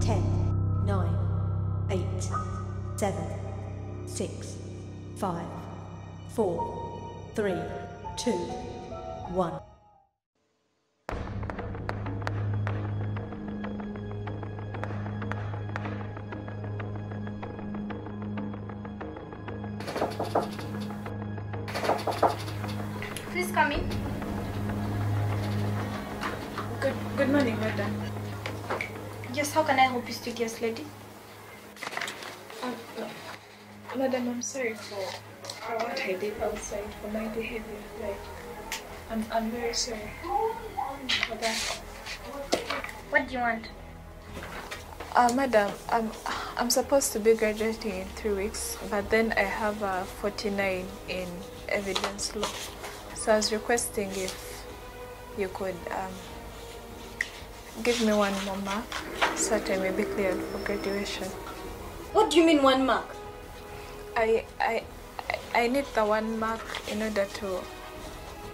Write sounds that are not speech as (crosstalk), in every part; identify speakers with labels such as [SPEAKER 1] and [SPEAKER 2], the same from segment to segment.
[SPEAKER 1] 10, 9, 8, 7, 6, 5, 4, 3, 2, 1.
[SPEAKER 2] Please come in.
[SPEAKER 3] Good, good morning, madam.
[SPEAKER 2] Yes, how can I help you, studious lady?
[SPEAKER 3] Um, no. Madam, I'm sorry for, for what I did outside, for my behavior. Like, I'm, I'm very sorry for that.
[SPEAKER 2] What do you want?
[SPEAKER 3] Uh, madam, I'm, I'm supposed to be graduating in three weeks, but then I have a 49 in evidence law. So I was requesting if you could um, give me one more mark I may be cleared for graduation.
[SPEAKER 4] What do you mean one mark?
[SPEAKER 3] I, I, I need the one mark in order to.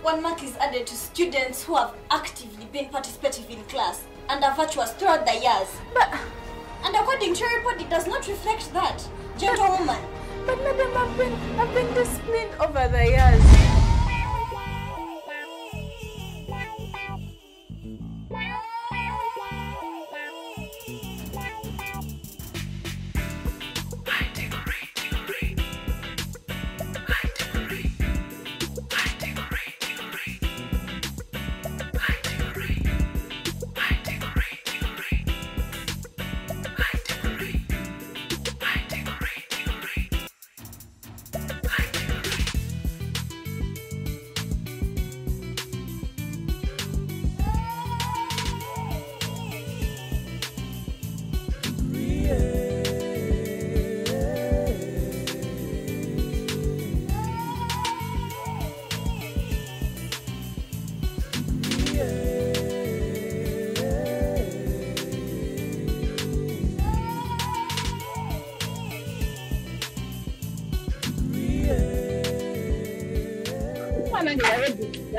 [SPEAKER 4] One mark is added to students who have actively been participative in class and are virtuous throughout the years.
[SPEAKER 3] But,
[SPEAKER 4] And according to your report, it does not reflect that. Gentlewoman,
[SPEAKER 3] but madam, I've been, I've been disciplined over the years.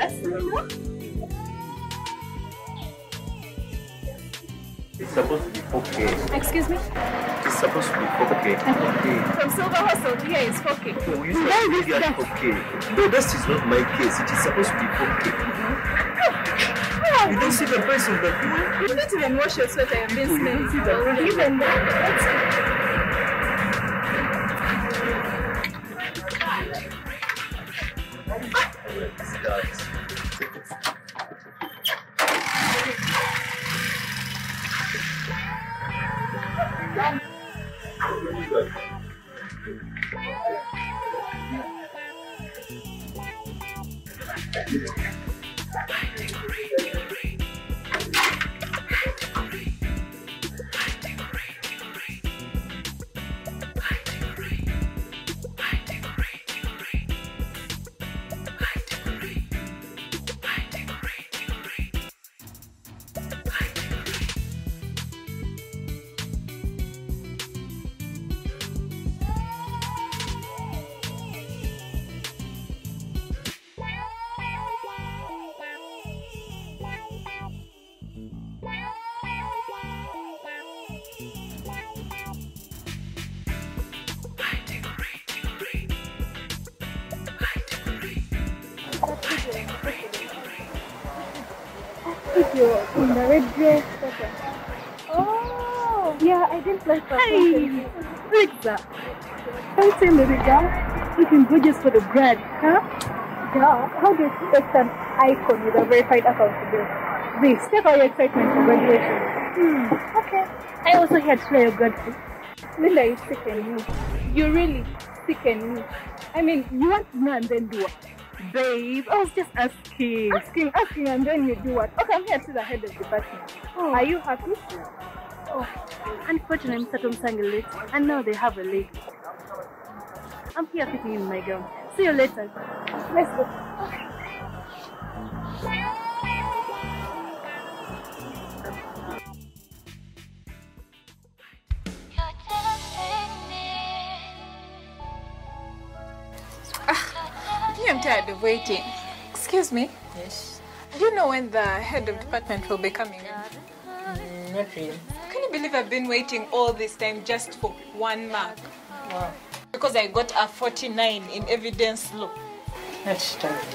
[SPEAKER 5] It's supposed to be 4K.
[SPEAKER 6] Excuse me?
[SPEAKER 5] It's supposed to be 4K. Okay.
[SPEAKER 6] From Silver Hustle, here is 4K.
[SPEAKER 5] No, we usually do get 4K. No, that is not my case. It is supposed to be 4K. Mm-hmm. You don't see the price of the?
[SPEAKER 6] You don't even wash your sweater, you've been smelling.
[SPEAKER 5] See the price of
[SPEAKER 6] Even
[SPEAKER 7] You're in the red dress. Okay. Oh. Yeah, I didn't like that.
[SPEAKER 6] Hey, Rixa.
[SPEAKER 7] Fancy Luriga, looking gorgeous for the grad, huh? Yeah. How do you expect an icon with a verified account to do this? Take all your excitement for graduation. Hmm. Okay. I also had to play your grad food. Linda, you sicken me. You really sicken me. I mean, you want to know and then do what? Babe, I was just asking. Asking, asking, and then you do what? Okay, I'm here to the head of the department. Oh. Are you happy?
[SPEAKER 6] Oh, unfortunately, Mr. Tom sang late, and now they have a late. I'm here fitting in my girl. See you later.
[SPEAKER 7] Let's go.
[SPEAKER 3] I'm tired of waiting. Excuse me.
[SPEAKER 8] Yes.
[SPEAKER 3] Do you know when the head of department will be coming?
[SPEAKER 8] Mm, not really.
[SPEAKER 3] Can you believe I've been waiting all this time just for one mark?
[SPEAKER 8] Wow,
[SPEAKER 3] Because I got a 49 in evidence law.
[SPEAKER 8] that's terrible.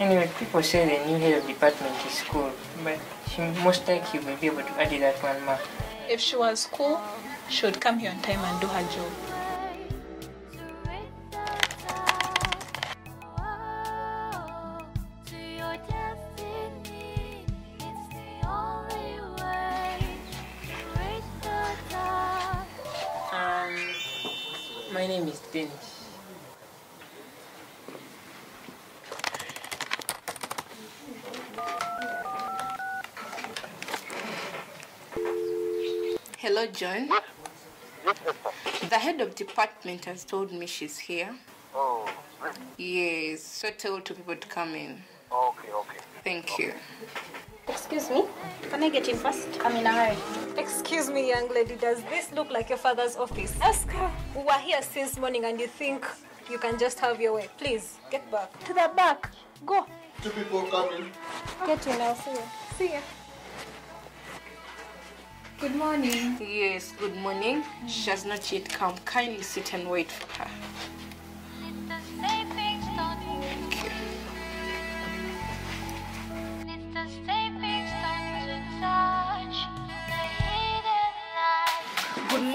[SPEAKER 8] Anyway, people say the new head of department is cool, but she most likely will be able to add that one mark.
[SPEAKER 3] If she was cool, she would come here on time and do her job.
[SPEAKER 8] My name is Dennis.
[SPEAKER 9] Hello, John. The head of department has told me she's here.
[SPEAKER 10] Oh,
[SPEAKER 9] Yes, so tell two people to come in.
[SPEAKER 10] okay, okay.
[SPEAKER 9] Thank you.
[SPEAKER 2] Excuse me. Can I get in first? I'm in a hurry.
[SPEAKER 11] Excuse me, young lady, does this look like your father's office? Ask her. We were here since morning and you think you can just have your way. Please, get back. To the back. Go.
[SPEAKER 10] Two people coming.
[SPEAKER 11] Get in, I'll see you. See ya. Good morning.
[SPEAKER 9] Yes, good morning. She has not yet come. Kindly sit and wait for her.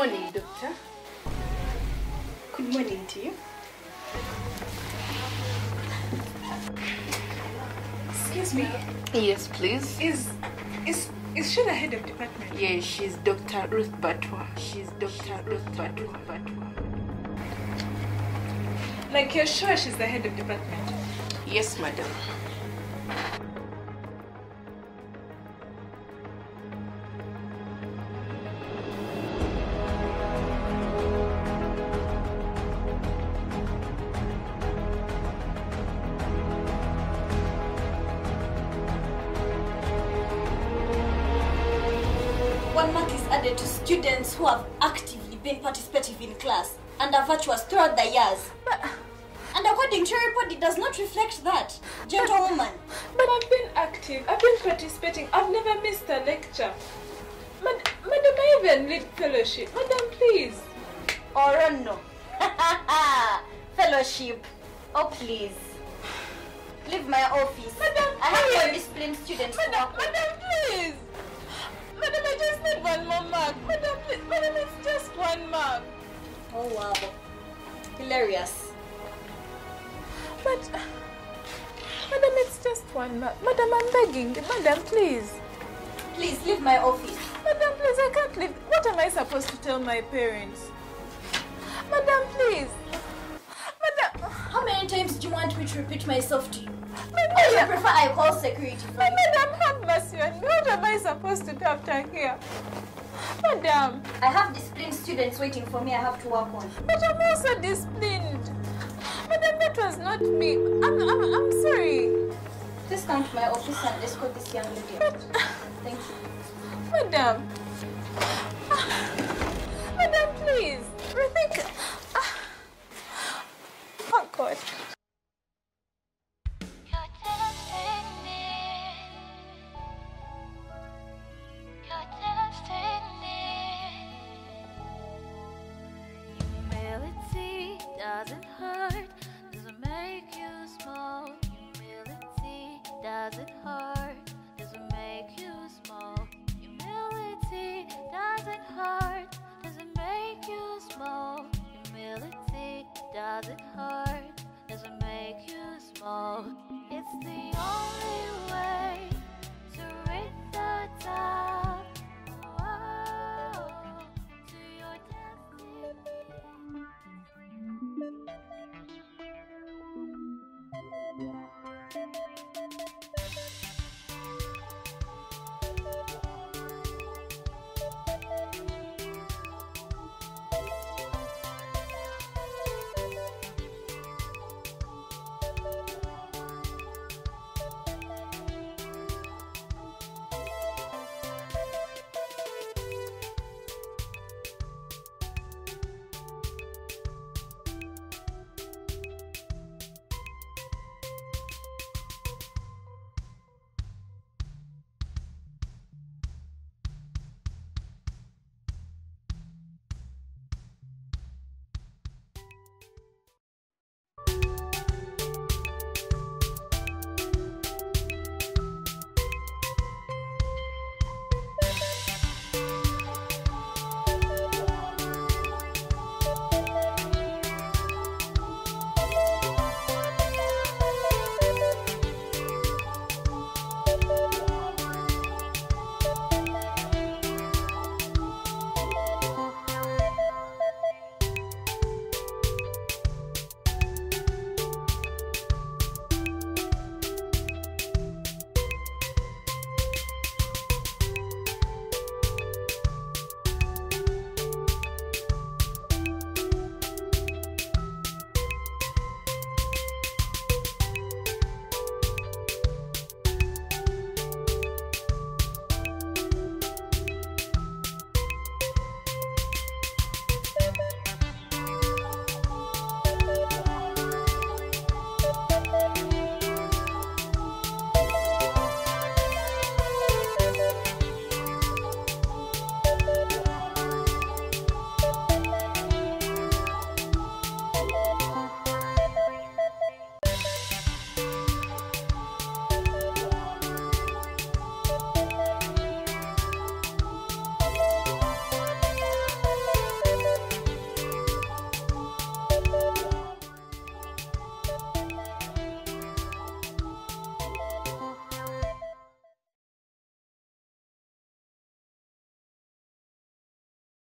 [SPEAKER 9] Morning, doctor.
[SPEAKER 2] Good morning to you.
[SPEAKER 3] Excuse me.
[SPEAKER 9] Yes, please.
[SPEAKER 3] Is is is she the head of department?
[SPEAKER 9] Yes, she's Dr. Ruth Batwa. She's Dr. Ruth Batwa. Batwa.
[SPEAKER 3] Like you're sure she's the head of department?
[SPEAKER 9] Yes, madam.
[SPEAKER 4] Students who have actively been participative in class and are virtuous throughout the years. But, And according to your report, it does not reflect that. Gentlewoman,
[SPEAKER 3] But I've been active. I've been participating. I've never missed a lecture. Mad- Madam, I even lead fellowship. Madam, please.
[SPEAKER 4] or no. (laughs) Fellowship. Oh, please. Leave my office.
[SPEAKER 3] Madam,
[SPEAKER 4] I have your
[SPEAKER 3] please.
[SPEAKER 4] disciplined students to
[SPEAKER 3] Madam, madam, please.
[SPEAKER 4] Oh, wow. Hilarious.
[SPEAKER 3] But, madam, it's just one mark. Madam, I'm begging. Madam, please.
[SPEAKER 4] Please leave my office.
[SPEAKER 3] Madam, please, I can't leave. What am I supposed to tell my parents? Madam, please. Madam,
[SPEAKER 4] How many times do you want me to repeat myself to you? Or you
[SPEAKER 3] madam,
[SPEAKER 4] prefer I call security for you?
[SPEAKER 3] madam, have mercy on me. What am I supposed to do after here? Madam,
[SPEAKER 4] I have disciplined students waiting for me I have to work on.
[SPEAKER 3] but I'm also disciplined. Madam, that was not me. I'm, I'm, I'm sorry.
[SPEAKER 2] Please come to my office and escort this young lady out. Thank you.
[SPEAKER 3] Madam, doesn't hurt, doesn't make you small.
[SPEAKER 12] Humility doesn't hurt,
[SPEAKER 13] doesn't make you small. Humility doesn't hurt, doesn't make you small. Humility doesn't hurt, doesn't make you small. It's the